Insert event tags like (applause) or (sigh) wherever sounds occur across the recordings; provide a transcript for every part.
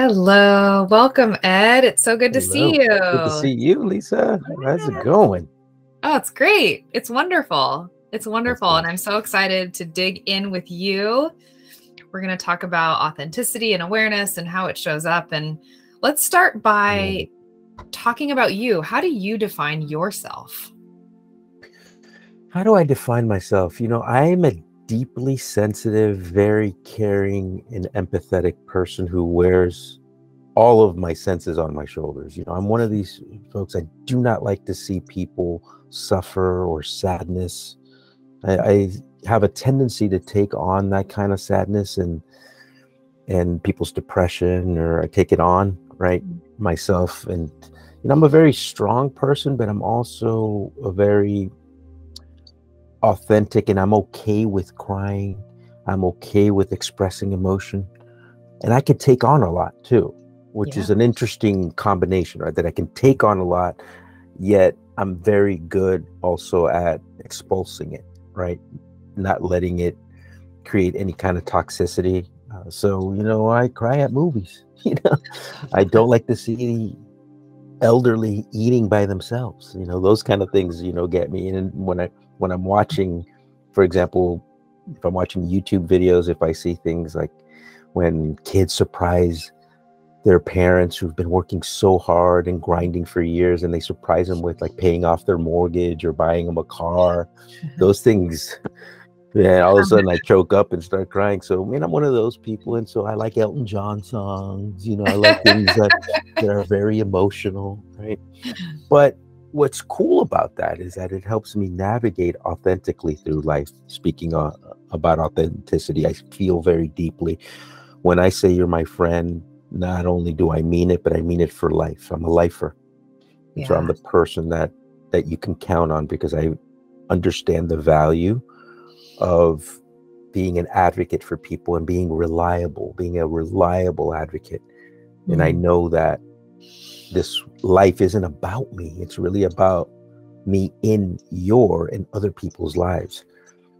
Hello, welcome, Ed. It's so good to Hello. see you. Good to see you, Lisa. How's it going? Oh, it's great. It's wonderful. It's wonderful. And I'm so excited to dig in with you. We're going to talk about authenticity and awareness and how it shows up. And let's start by hmm. talking about you. How do you define yourself? How do I define myself? You know, I am a deeply sensitive, very caring, and empathetic person who wears all of my senses on my shoulders. You know, I'm one of these folks, I do not like to see people suffer or sadness. I, I have a tendency to take on that kind of sadness and and people's depression or I take it on, right? Mm. Myself. And you know, I'm a very strong person, but I'm also a very authentic and I'm okay with crying. I'm okay with expressing emotion. And I can take on a lot too, which is an interesting combination, right? That I can take on a lot, yet I'm very good also at expulsing it, right? Not letting it create any kind of toxicity. Uh, so, you know, I cry at movies. (laughs) You know, I (laughs) don't like to see elderly eating by themselves. You know, those kind of things, you know, get me. And when I when I'm watching, for example, if I'm watching YouTube videos, if I see things like when kids surprise their parents who've been working so hard and grinding for years and they surprise them with like paying off their mortgage or buying them a car those things (laughs) yeah all of a um, sudden i choke up and start crying. So i mean i'm one of those people and so i like elton john songs you know i like things that, that are very emotional right? (laughs) But what's cool about that is that it helps me navigate authentically through life speaking uh, about authenticity. I feel very deeply. When i say you're my friend not only do i mean it but i mean it for life. I'm a lifer. And so i'm the person that that you can count on because i understand the value of being an advocate for people and being reliable being a reliable advocate. And i Mm. know that this life isn't about me it's really about me in your and other people's lives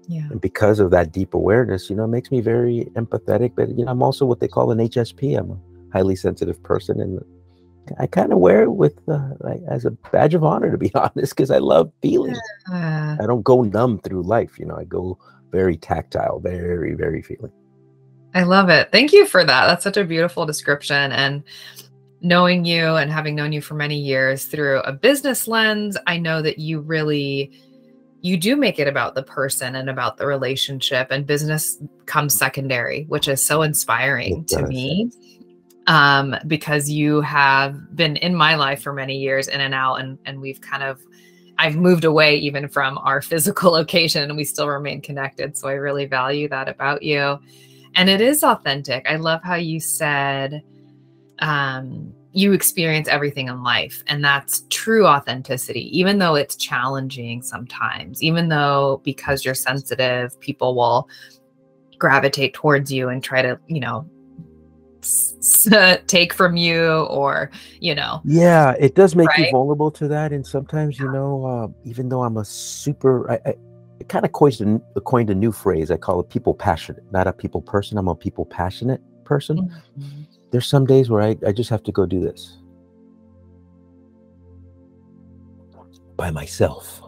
Yeah. and because of that deep awareness you know it makes me very empathetic but you know i'm also what they call an hsp i'm a highly sensitive person and i kind of wear it with uh, like, as a badge of honor to be (laughs) honest because i love feeling Uh, i don't go numb through life you know i go very tactile very very feeling I love it. Thank you for that. That's such a beautiful description. And knowing you and having known you for many years through a business lens, I know that you really you do make it about the person and about the relationship and business comes secondary, which is so inspiring to me. Um, because you have been in my life for many years in and out and and we've kind of I've moved away even from our (laughs) physical location and we still remain connected. So I really value that about you and it is authentic. I love how you said um, you experience everything in life, and that's true authenticity, even though it's challenging sometimes, even though because you're sensitive, people will gravitate towards you and try to, you know, (laughs) take from you or, you know, yeah it does make you vulnerable to that and sometimes you know uh, even though i'm a super i, I I kind of coined a, coined a new phrase. I call it people passionate, not a people person. I'm a people passionate person. There's some days where I, I just have to go do this by myself.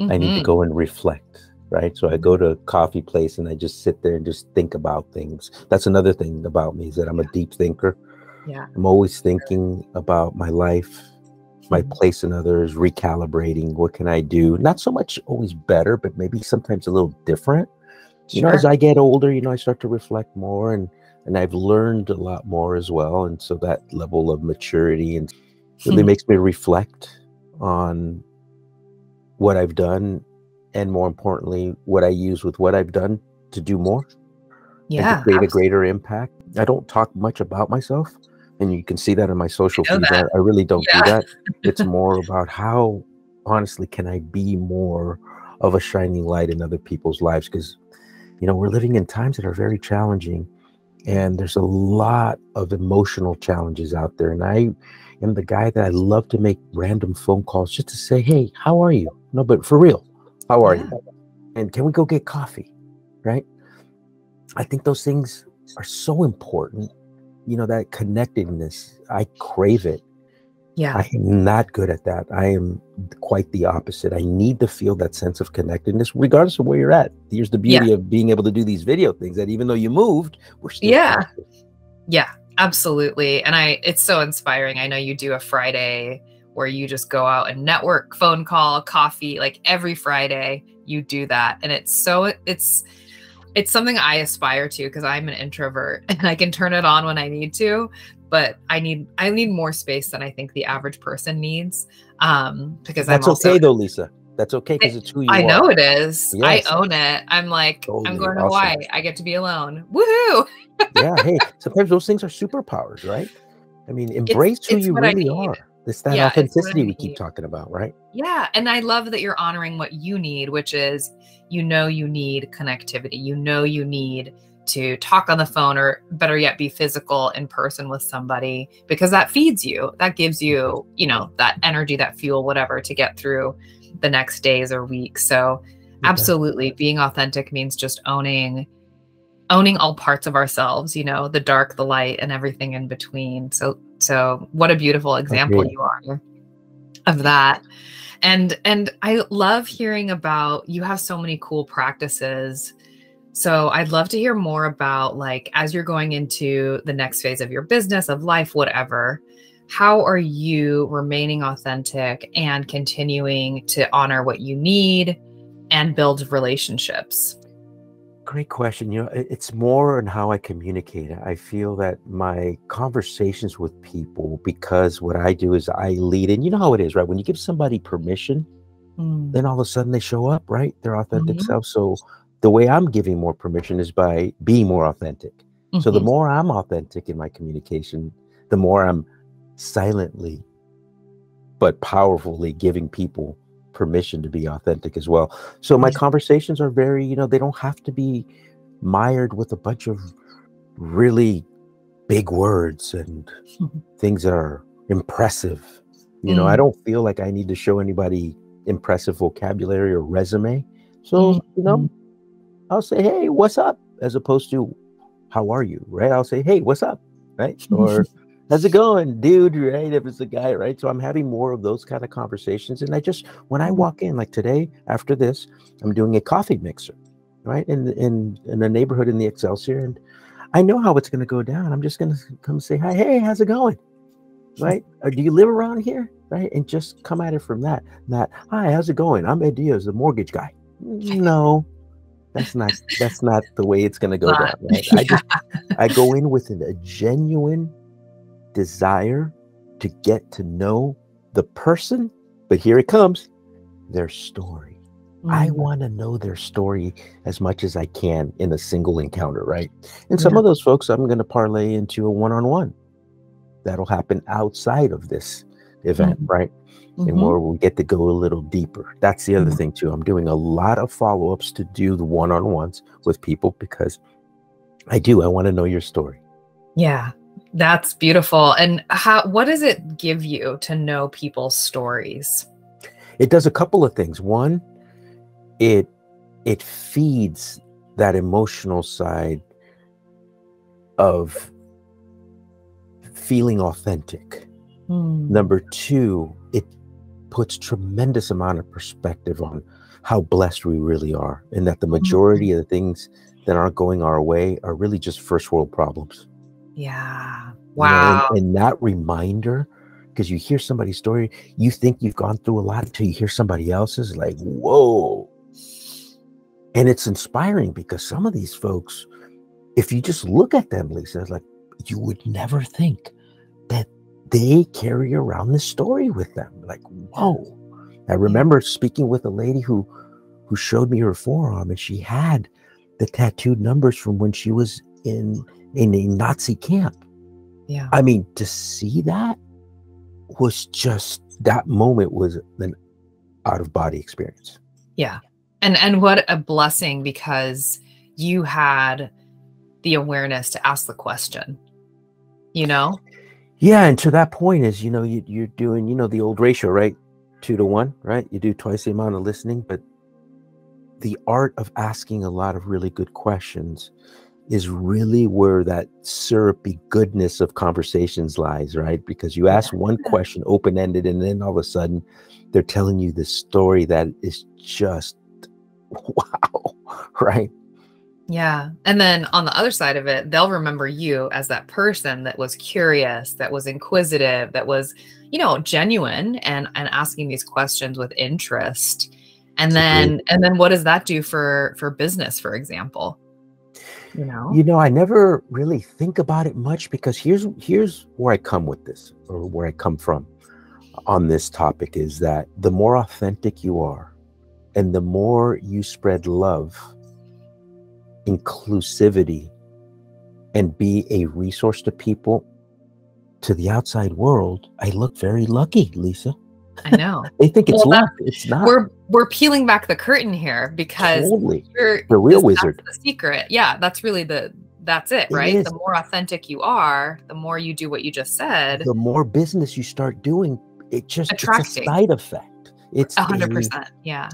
I need to Mhm. go and reflect, right? So I go to a coffee place and I just sit there and just think about things. That's another thing about me is that I'm a deep thinker. Yeah. I'm always thinking about my life, my Mhm. place in others, recalibrating. What can I do? Not so much always better, but maybe sometimes a little different. You know, as I get older, you know, I start to reflect more and and I've learned a lot more as well. And so that level of maturity and really Hmm. makes me reflect on what I've done and more importantly, what I use with what I've done to do more yeah. and to create a greater impact. I don't talk much about myself. And you can see that in my social feeds. I. I really don't Yeah. do that. It's (laughs) more about how honestly can I be more of a shining light in other people's lives? Because you know, we're living in times that are very challenging and there's a lot of emotional challenges out there. And I am the guy that I love to make random phone calls just to say, Hey, how are you? No, but for real, how are Yeah. you? And can we go get coffee? Right? I think those things are so important you know that connectedness i crave it Yeah. i am not good at that i am quite the opposite i need to feel that sense of connectedness regardless of where you're at here's the Yeah. beauty of being able to do these video things that even though you moved we're still Yeah. connected. Yeah, absolutely. And I it's so inspiring. I know you do a Friday where you just go out and network, phone call, coffee, like every Friday you do that. And it's so it's it's something I aspire to because I'm an introvert (laughs) and I can turn it on when I need to, but I need I need more space than I think the average person needs. Um because that's I'm also okay though lisa that's okay because it's who you are. I are know it is. Yes. I own it. I'm like, Totally. I'm going to Awesome. Hawaii. I get to be alone. Woohoo! (laughs) yeah hey sometimes those things are superpowers right i mean embrace who it's you really are it's that Yeah, it's authenticity we keep talking about right Yeah. And I love that you're honoring what you need, which is you know you need connectivity. You know you need to talk on the phone or better yet be physical in person with somebody because that feeds you. That gives you, you know, that energy, that fuel, whatever to get through the next days or weeks. So Yeah. absolutely being authentic means just owning owning all parts of ourselves, you know, the dark, the light and everything in between. So so what a beautiful example you are of that and and i love hearing about you have so many cool practices so i'd love to hear more about like as you're going into the next phase of your business of life whatever how are you remaining authentic and continuing to honor what you need and build relationships Great question. You know, it's more on how I communicate. I feel that my conversations with people, because what I do is I lead, and you know how it is, right? When you give somebody permission, Mm, then all of a sudden they show up, right? Their authentic Mhm. self. So the way I'm giving more permission is by being more authentic. So the mhm. more I'm authentic in my communication, the more I'm silently but powerfully giving people permission to be authentic as well. So my conversations are very, you know, they don't have to be mired with a bunch of really big words and (laughs) things that are impressive. You know, I Mm. don't feel like I need to show anybody impressive vocabulary or resume. So, you know, Mhm. I'll say, "Hey, what's up?" as opposed to "How are you?" right? I'll say, "Hey, what's up?" right? (laughs) Or how's it going, dude? Right? If it's a guy, right? So I'm having more of those kind of conversations. And I just, when I walk in, like today, after this, I'm doing a coffee mixer, right? In in in a neighborhood in the Excelsior, and I know how it's going to go down. I'm just going to come say, hi, hey, how's it going? Right? Or do you live around here? Right? And just come at it from that. Not, hi, how's it going? I'm Ed Diaz, the mortgage guy. (laughs) No, that's not that's not the way it's going to go down. Right? I just I go in with a genuine desire to get to know the person, but here it comes, their story. I Mm, want to know their story as much as I can in a single encounter, right? And some Yeah. of those folks I'm going to parlay into a one-on-one. That'll happen outside of this event, right? And mhm. where we get to go a little deeper. That's the other Mhm. thing too. I'm doing a lot of follow-ups to do the one-on-ones with people because I do. I want to know your story. Yeah, that's beautiful. And how what does it give you to know people's stories? It does a couple of things. One, it it feeds that emotional side of feeling authentic. Mm, Number two, it puts tremendous amount of perspective on how blessed we really are, and that the majority of the things that aren't going our way are really just first world problems. Yeah. know, and- Wow. and, that reminder, because you hear somebody's story, you think you've gone through a lot until you hear somebody else's, like, whoa. And it's inspiring because some of these folks, if you just look at them, Lisa, like you would never think they carry around this story with them. Like, whoa. I remember speaking with a lady who who showed me her forearm and she had the tattooed numbers from when she was in in a Nazi camp. yeah. I mean, to see that was just that moment was an out of body experience. Yeah. And and what a blessing because you had the awareness to ask the question. You know? Yeah, and to that point is, you know, you, you're doing, you know, the old ratio, right? Two to one, right? You do twice the amount of listening, but the art of asking a lot of really good questions is really where that syrupy goodness of conversations lies, right? Because you ask one question open ended, and then all of a sudden they're telling you this story that is just (laughs) wow, right? Yeah. And then on the other side of it, they'll remember you as that person that was curious, that was inquisitive, that was, you know, genuine and and asking these questions with interest. And then and then what does that do for for business, for example? You know? You know, I never really think about it much because here's here's where I come with this or where I come from on this topic is that the more authentic you are and the more you spread love inclusivity and be a resource to people to the outside world, I look very lucky, Lisa. I know. (laughs) they think it's well, luck. It's not. We're we're peeling back the curtain here because totally. you're the real wizard. the secret. Yeah, that's really the that's it, right? It the more authentic you are, the more you do what you just said. The more business you start doing, it just attracting. It's a side effect. It's a hundred percent. Yeah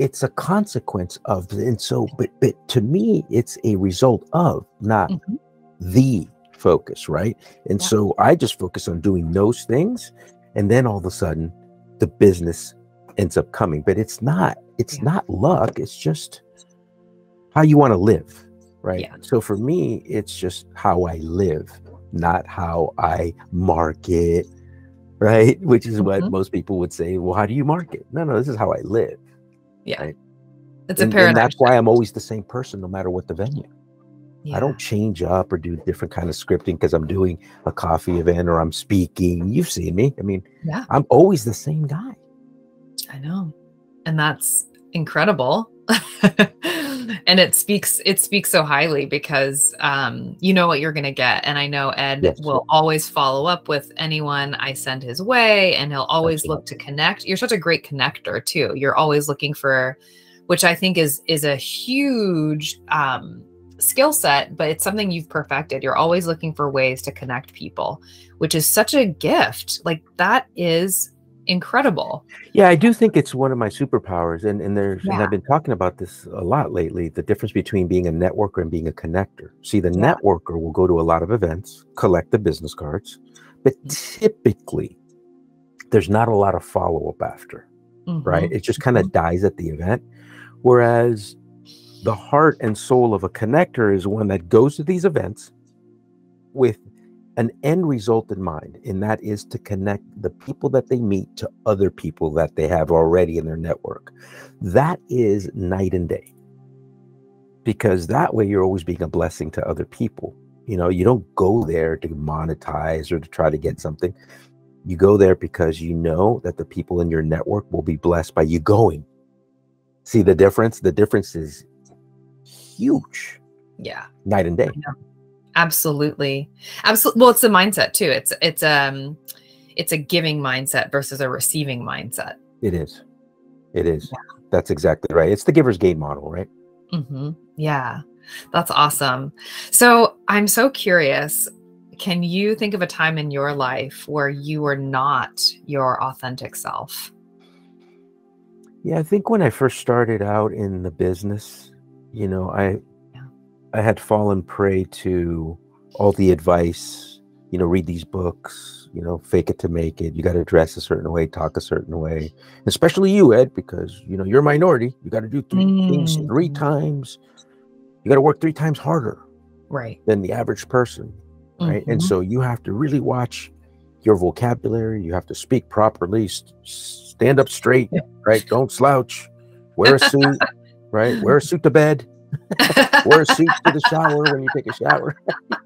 it's a consequence of and so but but to me it's a result of not mm-hmm. the focus right and yeah. so i just focus on doing those things and then all of a sudden the business ends up coming but it's not it's yeah. not luck it's just how you want to live right yeah. so for me it's just how i live not how i market right (laughs) which is mm-hmm. what most people would say well how do you market no no this is how i live yeah. Right? It's and, a paradigm. And that's why I'm always the same person no matter what the venue. Yeah. I don't change up or do different kind of scripting because I'm doing a coffee event or I'm speaking. You've seen me. I mean, yeah. I'm always the same guy. I know. And that's incredible. (laughs) and it speaks it speaks so highly because um, you know what you're going to get. And i know ed yes. will always follow up with anyone i send his way and he'll always look to connect. You're such a great connector too. You're always looking for which i think is is a huge um, skill set but it's something you've perfected. You're always looking for ways to connect people which is such a gift. Like that is incredible. Yeah, I do think it's one of my superpowers, and and there's yeah. and I've been talking about this a lot lately. The difference between being a networker and being a connector. See, the yeah. networker will go to a lot of events, collect the business cards, but mm-hmm. typically there's not a lot of follow up after, mm-hmm. right? It just kind of mm-hmm. dies at the event. Whereas the heart and soul of a connector is one that goes to these events with an end result in mind, and that is to connect the people that they meet to other people that they have already in their network. That is night and day. Because that way you're always being a blessing to other people. You know, you don't go there to monetize or to try to get something. You go there because you know that the people in your network will be blessed by you going. See the difference? The difference is huge. Yeah. Night and day. Absolutely. Absolutely. Well, it's a mindset too. It's it's um it's a giving mindset versus a receiving mindset. It is. It is. Yeah. That's exactly right. It's the giver's gain model, right? Mm-hmm. Yeah. That's awesome. So I'm so curious. Can you think of a time in your life where you were not your authentic self? Yeah, I think when I first started out in the business, you know, I I had fallen prey to all the advice, you know, read these books, you know, fake it to make it. You got to dress a certain way, talk a certain way, especially you, Ed, because, you know, you're a minority. You got to do three mm. things three times. You got to work three times harder right than the average person. Right. Mm-hmm. And so you have to really watch your vocabulary. You have to speak properly, st- stand up straight, right? Don't slouch, wear a suit, (laughs) right? Wear a suit to bed (laughs) wear a suit to the shower when you take a shower.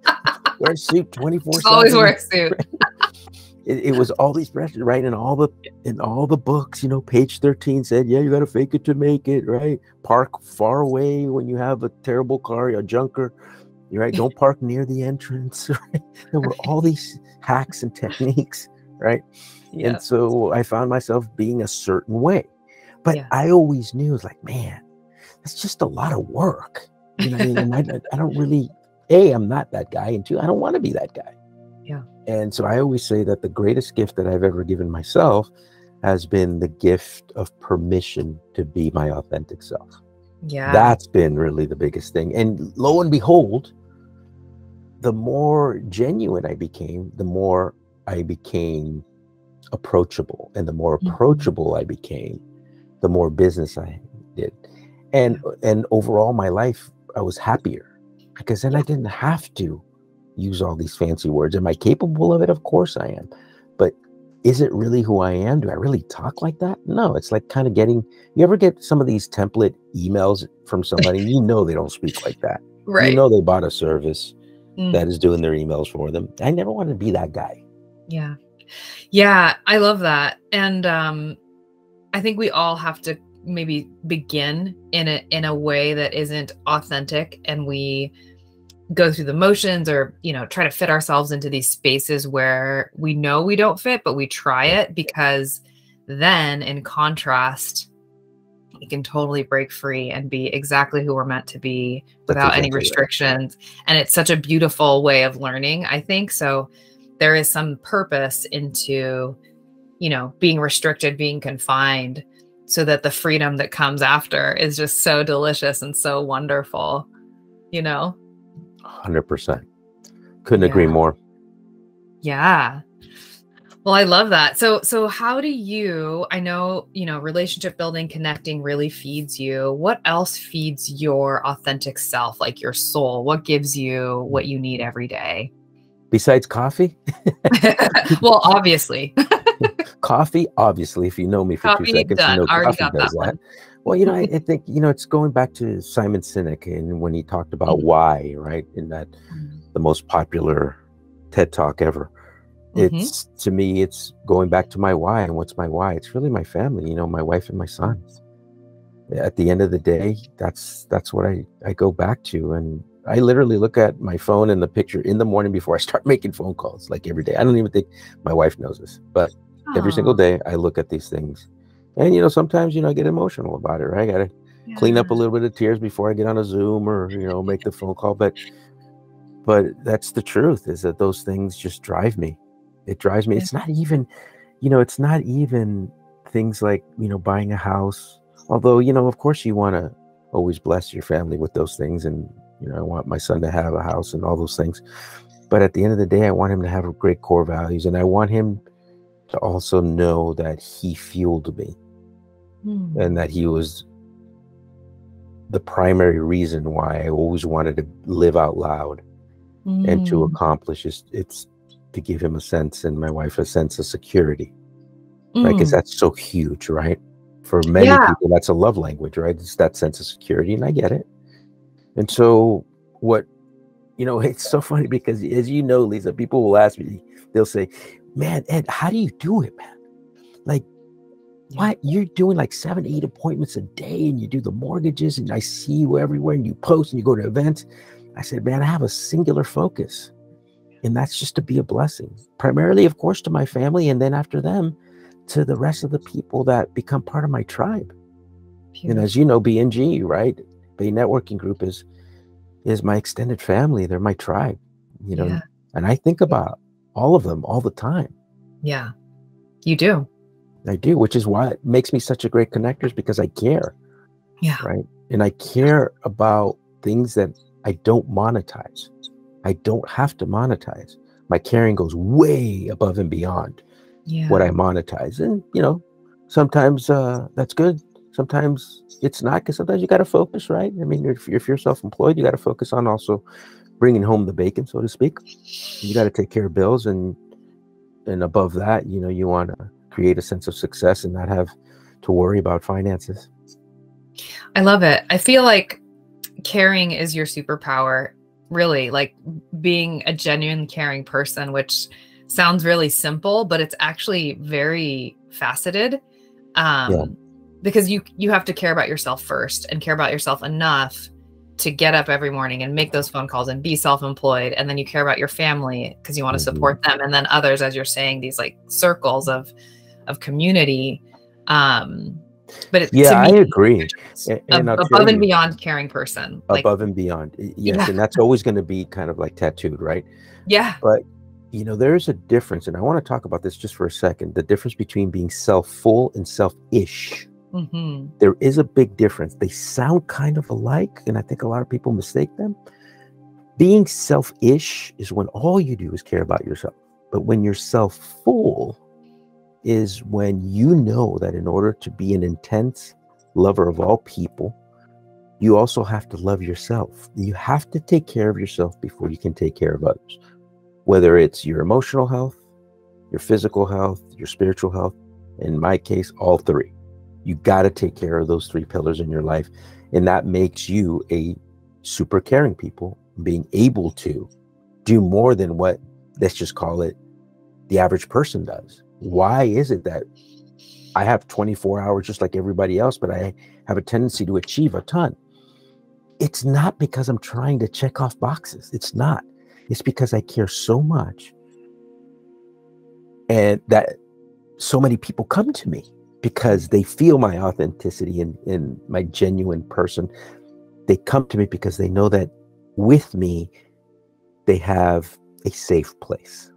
(laughs) wear a suit 24 7. Always wear a suit. (laughs) It, it, was all these pressures, right? And all the in all the books, you know, page 13 said, yeah, you got to fake it to make it, right? Park far away when you have a terrible car, a junker, You right? Don't park near the entrance. Right? There were all these hacks and techniques, right? Yeah. And so I found myself being a certain way. But yeah. I always knew, was like, man, it's just a lot of work. You know, I mean, I, I don't really, a, I'm not that guy, and two, I don't want to be that guy. Yeah. And so I always say that the greatest gift that I've ever given myself has been the gift of permission to be my authentic self. Yeah. That's been really the biggest thing. And lo and behold, the more genuine I became, the more I became approachable. And the more Mhm. approachable I became, the more business I did. And and overall my life I was happier because then I didn't have to use all these fancy words. Am I capable of it? Of course I am. But is it really who I am? Do I really talk like that? No, it's like kind of getting you ever get some of these template emails from somebody you know they don't speak like that. right. You know they bought a service Mm. that is doing their emails for them. I never wanted to be that guy. Yeah. Yeah, I love that. And um I think we all have to maybe begin in a in a way that isn't authentic and we go through the motions or, you know, try to fit ourselves into these spaces where we know we don't fit but we try it because then in contrast we can totally break free and be exactly who we're meant to be without any exactly right. restrictions and it's such a beautiful way of learning i think so there is some purpose into you know being restricted being confined so that the freedom that comes after is just so delicious and so wonderful you know? 100%. Couldn't agree more. yeah. Well i love that. So so how do you i know you know relationship building connecting really feeds you. What else feeds your authentic self like your soul? What gives you what you need every day? Besides coffee, (laughs) well obviously (laughs) coffee, obviously, if you know me for Coffee, two seconds, done. you know Already coffee got does that that. Well, you know, I, (laughs) I think, you know, it's going back to Simon Sinek and when he talked about Mhm. why, right? In that the most popular TED talk ever. Mhm. It's to me, it's going back to my why. And what's my why? It's really my family, you know, my wife and my sons. At the end of the day, that's that's what I, I go back to. And I literally look at my phone and the picture in the morning before I start (laughs) making phone calls, like every day. I don't even think my wife knows this, but every single day I look at these things. And you know, sometimes you know I get emotional about it, right? I gotta clean up a little bit of tears before I get on a Zoom or you know make the phone call. But but that's the truth is that those things just drive me. It drives me. Yeah. It's not even, you know, it's not even things like you know buying a house. Although you know, of course, you want to always bless your family with those things, and you know, I want my son to have a house and all those things. But at the end of the day, I want him to have great core values, and I want him to also know that he fueled me Hmm. and that he was the primary reason why I always wanted to live out loud and to Mm. accomplish is it's to give him a sense and my wife a sense of security right because Mm. that's so huge right for many Yeah. people that's a love language right it's that sense of security and i get it and so what you know (laughs) it's so funny because as you know lisa people will ask me they'll say man ed how do you do it man? Like what you're doing like seven eight appointments a day and you do the mortgages and i see you everywhere and you post and you go to events. I said man i have a singular focus. And that's just to be a blessing primarily of course to my family and then after them to the rest of the people that become part of my tribe. And as you know bng right? Bay networking group is is my extended family. They're my tribe you know? Yeah. and i think about all of them all the time. Yeah you do. I do which is why it makes me such a great connector is because i care yeah. right? And i care about things that i don't monetize. I don't have to monetize. My caring goes way above and beyond yeah. what i monetize. And you know sometimes uh that's good. Sometimes it's not because sometimes you got to focus right? I mean if, if you're self-employed you got to focus on also bringing home the bacon so to speak you got to take care of bills and and above that you know you want to create a sense of success and not have to worry about finances I love it. I feel like caring is your superpower, really, like being a genuine caring person, which sounds really simple, but it's actually very faceted. Um Yeah. because you you have to care about yourself first and care about yourself enough to get up every morning and make those phone calls and be self-employed and then you care about your family because you want to Mhm. support them and then others as you're saying these like circles of of community um but it, yeah to i agree it's A- a- and I'll above and beyond caring person like above and beyond yes Yeah. and that's always going to be kind of like tattooed right yeah but you know there's a difference and i want to talk about this just for a second the difference between being self-full and self-ish hmm There is a big difference. They sound kind of alike, and I think a lot of people mistake them. Being selfish is when all you do is care about yourself. But when you're self full, is when you know that in order to be an intense lover of all people, you also have to love yourself. You have to take care of yourself before you can take care of others, whether it's your emotional health, your physical health, your spiritual health. In my case, all three. You got to take care of those three pillars in your life. And that makes you a super caring people, being able to do more than what, let's just call it, the average person does. Why is it that I have 24 hours just like everybody else, but I have a tendency to achieve a ton? It's not because I'm trying to check off boxes. It's not. It's because I care so much and that so many people come to me because they feel my authenticity and, and my genuine person. They come to me because they know that with me, they have a safe place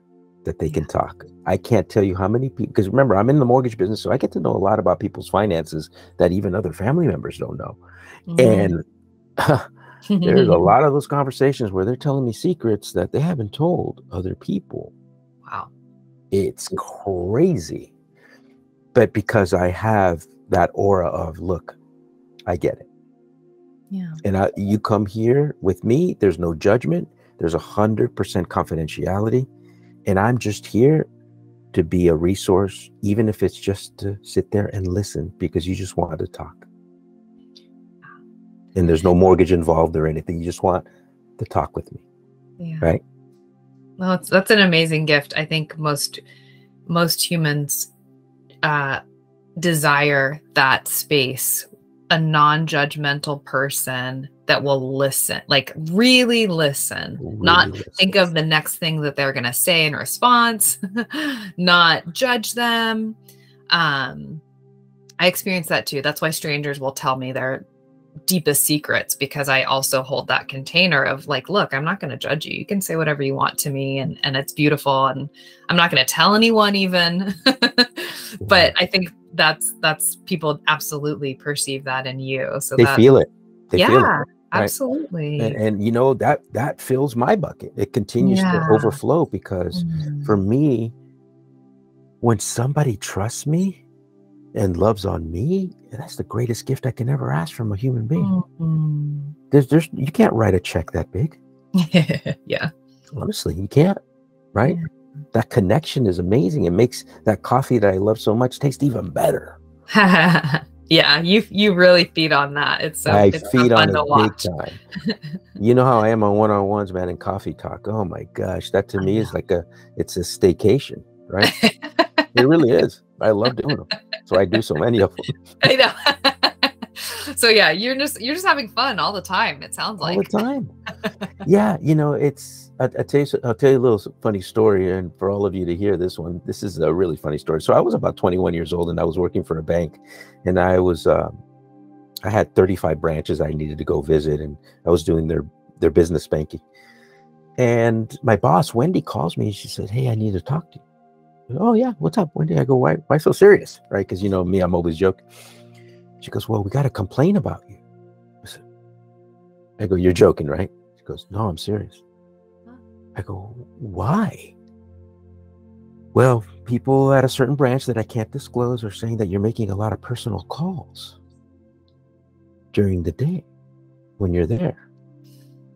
that they can talk. I can't tell you how many people, because remember, I'm in the mortgage business, so I get to know a lot about people's finances that even other family members don't know. Mm-hmm. And (laughs) (laughs) there's a lot of those conversations where they're telling me secrets that they haven't told other people. wow. It's crazy. But because I have that aura of, look, I get it. Yeah. And I, you come here with me, there's no judgment, there's a 100% confidentiality. And I'm just here to be a resource, even if it's just to sit there and listen because you just wanted to talk. And there's no mortgage involved or anything. You just want to talk with me. Yeah. Right. Well, that's an amazing gift. I think most most humans uh, desire that space, a non-judgmental person that will listen, like really listen, not Really think of the next thing that they're going to say in response, (laughs) not judge them. Um, I experience that too. That's why strangers will tell me their deepest secrets because I also hold that container of like, look, I'm not going to judge you. You can say whatever you want to me and and it's beautiful and I'm not going to tell anyone even. (laughs) but I think that's that's people absolutely perceive that in you. So they that feel it. They yeah, feel it. absolutely. And, and you know that that fills my bucket. It continues Yeah. to overflow because Mm. for me, when somebody trusts me and loves on me, that's the greatest gift I can ever ask from a human being. Mhm. There's, there's, you can't write a check that big. (laughs) yeah. Honestly, you can't. Right? That connection is amazing. It makes that coffee that I love so much taste even better. (laughs) yeah, you you really feed on that. It's so I it's feed on it big time. (laughs) you know how I am on one-on-ones, man, and coffee talk. Oh my gosh, that to me is like a, it's a staycation, right? (laughs) it really is. I love doing them. So I do so many of them I know. so yeah, you're just you're just having fun all the time. It sounds like all the time. yeah, you know, it's. I, I tell you, I'll tell you a little funny story, and for all of you to hear this one, this is a really funny story. So I was about 21 years old, and I was working for a bank, and I was, um, I had 35 branches I needed to go visit, and I was doing their their business banking. And my boss Wendy calls me, and she said, "Hey, I need to talk to you." Oh yeah, what's up, Wendy? I go, "Why, why so serious?" Right? Because you know me, I'm always joking. She goes, "Well, we got to complain about you." I said, I go, "You're joking, right?" She goes, "No, I'm serious." I go, "Why?" Well, people at a certain branch that I can't disclose are saying that you're making a lot of personal calls during the day when you're there.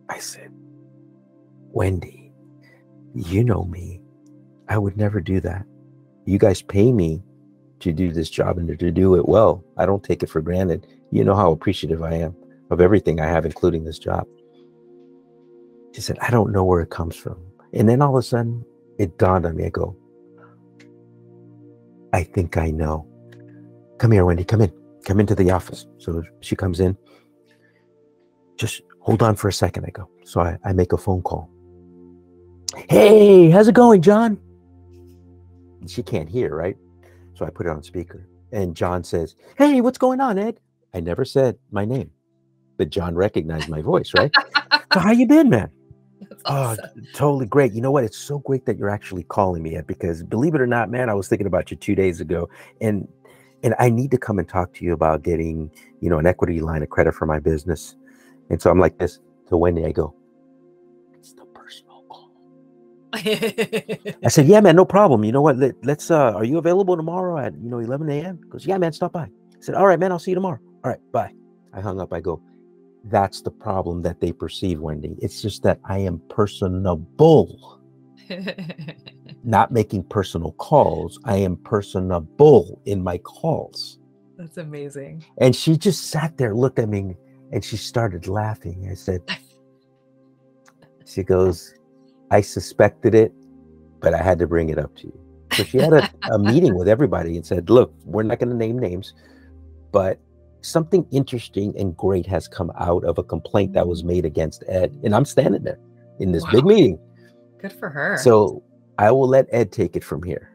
I said, Wendy, you know me. I would never do that. You guys pay me to do this job and to do it well. I don't take it for granted. You know how appreciative I am of everything I have, including this job. She said, I don't know where it comes from. And then all of a sudden, it dawned on me. I go, I think I know. Come here, Wendy. Come in. Come into the office. So she comes in. Just hold on for a second. I go. So I, I make a phone call. Hey, how's it going, John? She can't hear, right? So I put it on speaker. And John says, Hey, what's going on, Ed? I never said my name, but John recognized my voice, right? (laughs) so how you been, man? That's Oh, totally great. You know what? It's so great that you're actually calling me Ed, because believe it or not, man, I was thinking about you two days ago. And and I need to come and talk to you about getting, you know, an equity line of credit for my business. And so I'm like this to Wendy. I go, it's the personal call. I said, yeah, man, no problem. You know what? Let, us uh, are you available tomorrow at, you know, 11 a.m.? Goes, yeah, man, stop by. I said, all right, man, I'll see you tomorrow. All right, bye. I hung up. I go, that's the problem that they perceive, Wendy. It's just that I am personable. (laughs) Not making personal calls. I am personable in my calls. That's amazing. And she just sat there, looked at me, and she started laughing. I said, She goes, I suspected it, but I had to bring it up to you. So she had a, a meeting with everybody and said, Look, we're not going to name names, but something interesting and great has come out of a complaint that was mm. made against Ed. And I'm standing there in this wow. big meeting. Good for her. So I will let Ed take it from here.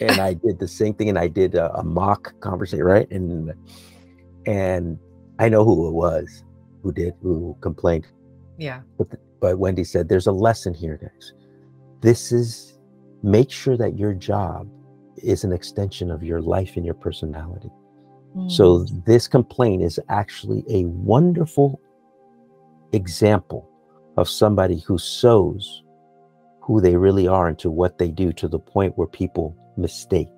And I did the same thing and I did a, a mock conversation, right? And and I know who it was who did who complained. Yeah. But the, but Wendy said there's a lesson here, guys. This is make sure that your job is an extension of your life and your personality. So hmm. this complaint is actually a wonderful example of somebody who sows who they really are into what they do to the point where people mistake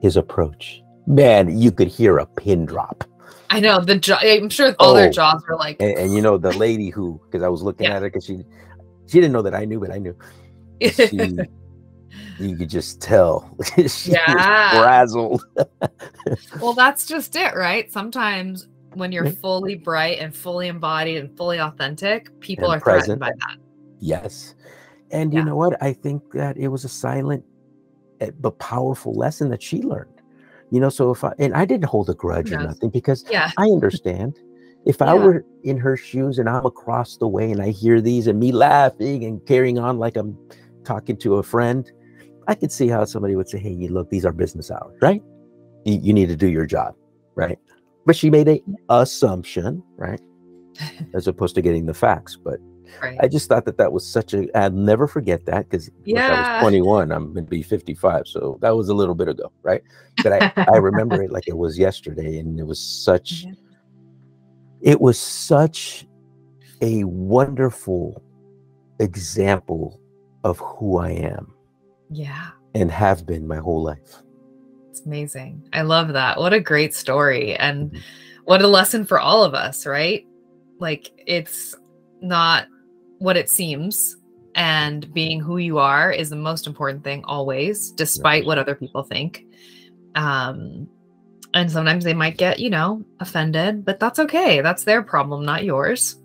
his approach. Man, you could hear a pin drop. I know the jaw. I'm sure all oh, their jaws were like. And, and, you know the lady who, because I was looking yeah. at her, because she, she didn't know that I knew, but I knew. (laughs) She, you could just tell (laughs) she yeah. frazzled. well, that's just it, right? Sometimes when you're fully bright and fully embodied and fully authentic, people and are present. threatened by that. Yes. And yeah. you know what? I think that it was a silent eh, but powerful lesson that she learned. You know, so if I and I didn't hold a grudge or nothing because yeah. I understand. If yeah. I were in her shoes and I'm across the way and I hear these and me laughing and carrying on like I'm talking to a friend, I could see how somebody would say, "Hey, you look, these are business hours, right? You, you need to do your job, right?" But she made a assumption, right, (laughs) as opposed to getting the facts. But right. I just thought that that was such a. I'll never forget that because yeah. I was 21. I'm gonna be 55, so that was a little bit ago, right? But I I remember it like it was yesterday, and it was such. (laughs) Yeah. It was such a wonderful example of who I am yeah. And have been my whole life. It's amazing. I love that. What a great story. And mm-hmm. what a lesson for all of us, right? Like it's not what it seems. And being who you are is the most important thing always, despite what other people think. Um, and sometimes they might get you know offended but that's okay. That's their problem not yours.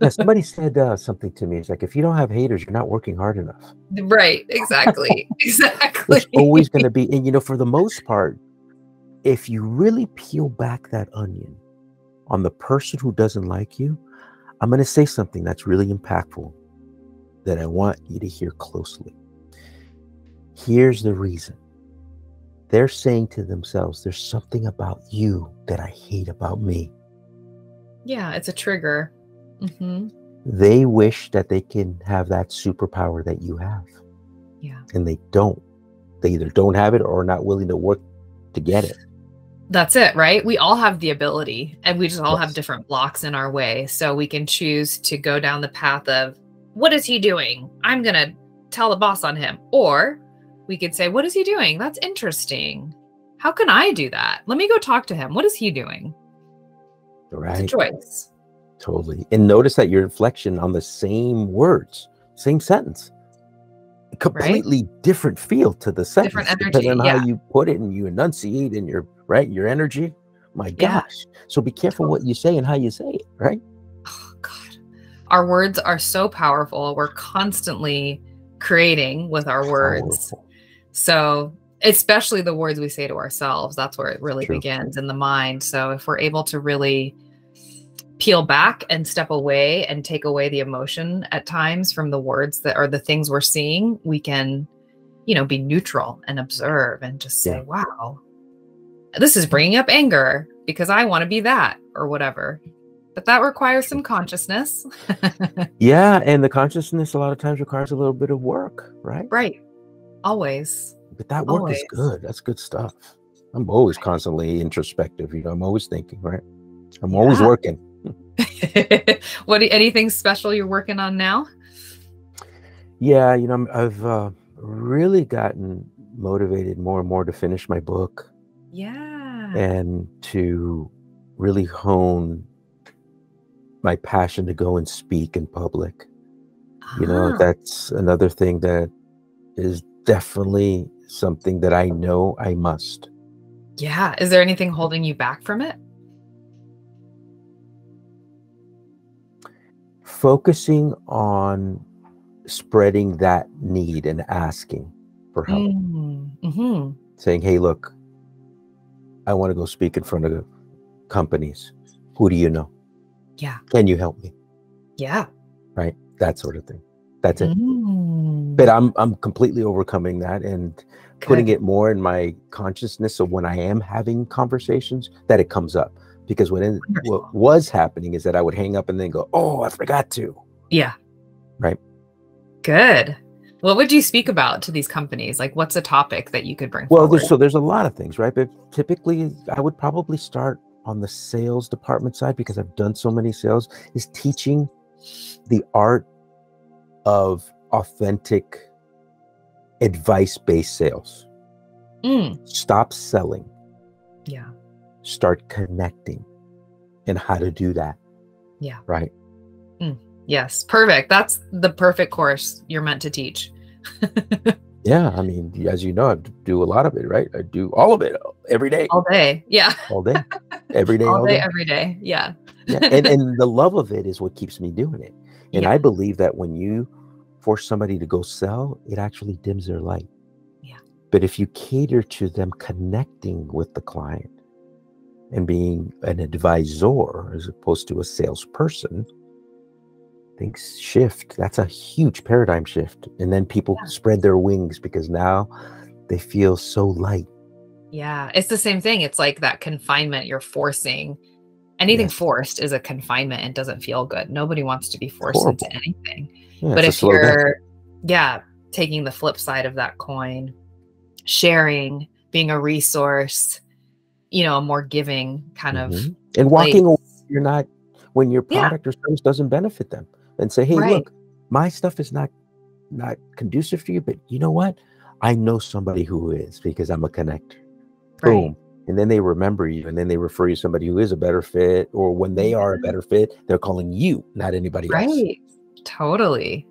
Yeah, (laughs) somebody said uh, something to me. It's like if you don't have haters you're not working hard enough. Right. (laughs) Exactly. Exactly. It's always going to be and you know for the most part if you really peel back that onion on the person who doesn't like you i'm going to say something that's really impactful that i want you to hear closely. Here's the reason they're saying to themselves, there's something about you that I hate about me. Yeah, it's a trigger. Mm-hmm. They wish that they can have that superpower that you have. Yeah. And they don't. They either don't have it or are not willing to work to get it. That's it, right? We all have the ability and we just all yes. have different blocks in our way. So we can choose to go down the path of, what is he doing? I'm going to tell the boss on him. Or we could say, What is he doing? That's interesting. How can I do that? Let me go talk to him. What is he doing? Right. It's a choice. Totally. And notice that your inflection on the same words, same sentence, completely right? different feel to the sentence. Different energy. (laughs) Depending on yeah. how you put it and you enunciate and your right, your energy. My gosh. Yeah. So be careful totally. what you say and how you say it, right? Oh God. Our words are so powerful. We're constantly creating with our words. So, especially the words we say to ourselves, that's where it really True. begins in the mind. So, if we're able to really peel back and step away and take away the emotion at times from the words that are the things we're seeing, we can, you know, be neutral and observe and just say, yeah. wow, this is bringing up anger because I want to be that or whatever. But that requires some consciousness. (laughs) yeah. And the consciousness a lot of times requires a little bit of work, right? Right. Always. But that work Always. is good. That's good stuff. I'm always constantly introspective. You know, I'm always thinking, right? I'm always Yeah. working. (laughs) what anything special you're working on now? Yeah, you know, I've uh, really gotten motivated more and more to finish my book Yeah. and to really hone my passion to go and speak in public. You know, Ah, that's another thing that is definitely something that I know I must. yeah. Is there anything holding you back from it? Focusing on spreading that need and asking for help. Mm-hmm. saying, "Hey, look, I want to go speak in front of companies. Who do you know? Yeah. Can you help me?" Yeah. Right? That sort of thing. That's it. Mm. But I'm I'm completely overcoming that and putting it more in my consciousness so when I am having conversations that it comes up. Because when it, what was happening is that I would hang up and then go, "Oh, I forgot to." Yeah. Right. Good. What would you speak about to these companies? Like, what's a topic that you could bring Well, there's, so there's a lot of things, right? But typically, I would probably start on the sales department side because I've done so many sales. Is teaching the art of authentic advice-based sales. Mm, Stop selling, yeah. start connecting, and how to do that. Yeah. Right. Yes. Perfect. That's the perfect course you're meant to teach. (laughs) Yeah. I mean, as you know, I do a lot of it, right? I do all of it every day, all day. Yeah. all day, (laughs) every day, all day, every day. Yeah. yeah. and, and (laughs) the love of it is what keeps me doing it. And Yeah. I believe that when you force somebody to go sell, it actually dims their light. Yeah. But if you cater to them connecting with the client and being an advisor as opposed to a salesperson, things shift. That's a huge paradigm shift. And then people Yeah. spread their wings because now they feel so light. Yeah. It's the same thing. It's like that confinement you're forcing. Anything Yes. forced is a confinement and doesn't feel good. Nobody wants to be forced Horrible. into anything. Yeah, but if you're yeah taking the flip side of that coin sharing being a resource you know a more giving kind of Mhm. and walking away, you're not when your Yeah. product or service doesn't benefit them and say hey Right. look my stuff is not not conducive to you but you know what? I know somebody who is because i'm a connector. Right. Boom. And then they remember you and then they refer you to somebody who is a better fit or when they are a better fit they're calling you not anybody else. Right totally.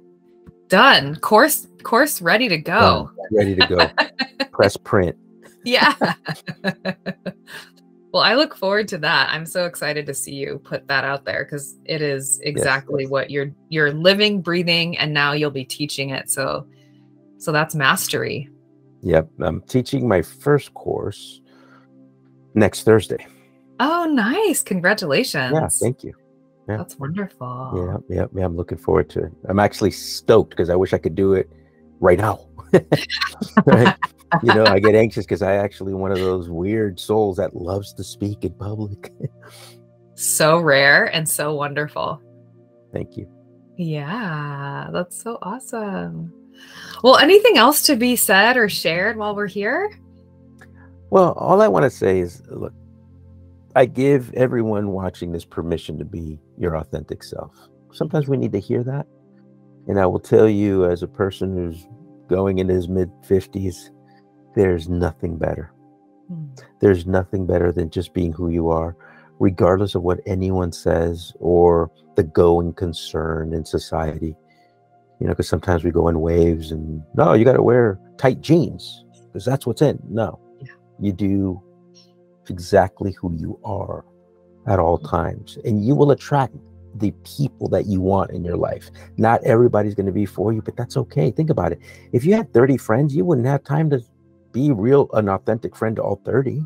Done. Course course ready to go. Done. ready to go. (laughs) Press print. Yeah. (laughs) Well i look forward to that. I'm so excited to see you put that out there because it is exactly what you're you're living breathing and now you'll be teaching it. So so that's mastery. Yep. I'm teaching my first course next thursday. Oh nice. Congratulations. Yeah thank you yeah. that's wonderful Yeah, yeah, yeah. I'm looking forward to it. I'm actually stoked because I wish I could do it right now. Right? (laughs) You know, I get anxious because I actually one of those weird souls that loves to speak in public. (laughs) so rare and so wonderful Thank you. yeah that's so awesome well anything else to be said or shared while we're here Well, all I want to say is look, I give everyone watching this permission to be your authentic self. Sometimes we need to hear that. And I will tell you, as a person who's going into his mid 50s, there's nothing better. Hmm. there's nothing better than just being who you are, regardless of what anyone says or the going concern in society. You know, because sometimes we go in waves and no, you got to wear tight jeans because that's what's in. No, Yeah. you do exactly who you are at all mm-hmm. times, and you will attract the people that you want in your life. Not everybody's going to be for you, but that's okay. Think about it. If you had 30 friends, you wouldn't have time to be real an authentic friend to all 30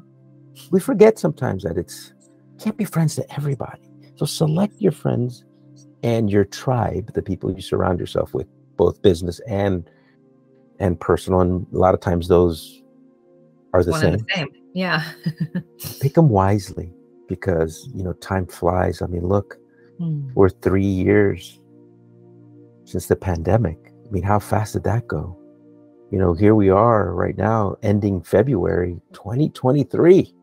we forget sometimes that it's can't be friends to everybody so select your friends and your tribe the people you surround yourself with both business and and personal and a lot of times those are the one same the same yeah pick them wisely because you know time flies i mean look Hmm. we're three years since the pandemic i mean how fast did that go you know, here we are right now, ending February 2023.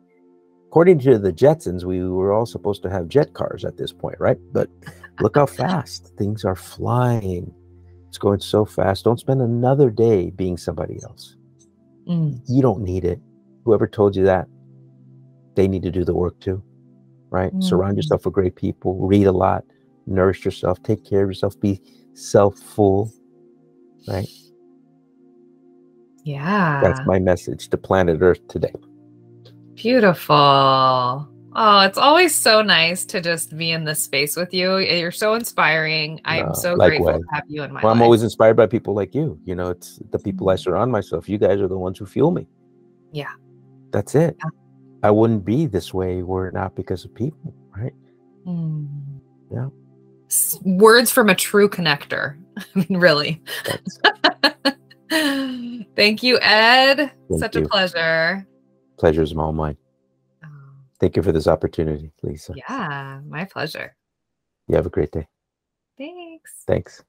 According to the Jetsons, we were all supposed to have jet cars at this point, right? But look how (laughs) fast things are flying. It's going so fast. Don't spend another day being somebody else. Mm. You don't need it. Whoever told you that, they need to do the work too, right? Surround Mm. yourself with great people, read a lot, nourish yourself, take care of yourself, be self full, right? Yeah. That's my message to planet Earth today. Beautiful. Oh, it's always so nice to just be in this space with you. You're so inspiring. I'm No, so grateful to have you in my Well, I'm always inspired by people like you. You know, it's the people I Mhm. surround myself. You guys are the ones who fuel me. Yeah. That's it. Yeah. I wouldn't be this way were it not because of people, right? Mm. Yeah. S- Words from a true connector. (laughs) I mean, really. (laughs) Thank you, Ed. Thank Such you. a pleasure. pleasure's all mine. Oh, Thank you for this opportunity, Lisa. yeah, my pleasure. You have a great day. Thanks. Thanks.